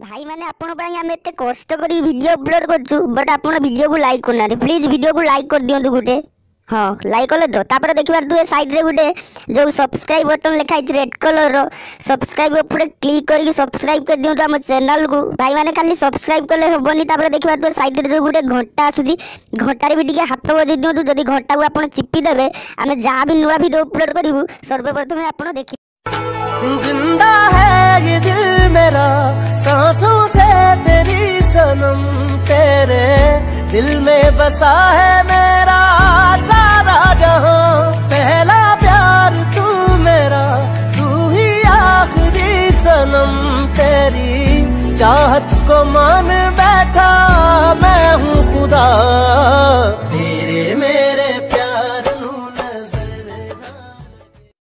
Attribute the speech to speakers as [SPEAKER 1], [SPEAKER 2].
[SPEAKER 1] ଭାଇମାନେ ଆପଣଙ୍କ ପାଇଁ ଆମେ ଏତେ କଷ୍ଟ କରି ଭିଡ଼ିଓ ଅପଲୋଡ଼ କରୁଛୁ ବଟ୍ ଆପଣ ଭିଡ଼ିଓକୁ ଲାଇକ୍ କରୁନାହାନ୍ତି ପ୍ଲିଜ୍ ଭିଡ଼ିଓକୁ ଲାଇକ୍ କରିଦିଅନ୍ତୁ ଗୋଟେ ହଁ ଲାଇକ୍ କଲେ ତ ତାପରେ ଦେଖିବାର ତୁ ଏ ସାଇଡ଼୍ରେ ଗୋଟେ ଯେଉଁ ସବସ୍କ୍ରାଇବ୍ ବଟନ୍ ଲେଖା ହେଇଛି ରେଡ୍ କଲର୍ର ସବସ୍କ୍ରାଇବ୍ ଉପରେ କ୍ଲିକ୍ କରିକି ସବସ୍କ୍ରାଇବ୍ କରିଦିଅନ୍ତୁ ଆମ ଚ୍ୟାନେଲ୍କୁ ଭାଇମାନେ ଖାଲି ସବସ୍କ୍ରାଇବ୍ କଲେ ହେବନି ତାପରେ ଦେଖିବା ତୁ ସାଇଡ଼୍ରେ ଯେଉଁ ଗୋଟେ ଘଣ୍ଟା ଆସୁଛି ଘଣ୍ଟାରେ ବି ଟିକେ ହାତ ବଜେଇ ଦିଅନ୍ତୁ ଯଦି ଘଣ୍ଟାକୁ ଆପଣ ଚିପି ଦେବେ ଆମେ ଯାହା ବି ନୂଆ ଭିଡ଼ିଓ ଅପଲୋଡ଼ କରିବୁ ସର୍ବପ୍ରଥମେ ଆପଣ ଦେଖିବେ
[SPEAKER 2] दिल में बसा है मेरा सारा जहां पहला प्यार तू मेरा तू ही आखिरी सनम तेरी चाहत को मान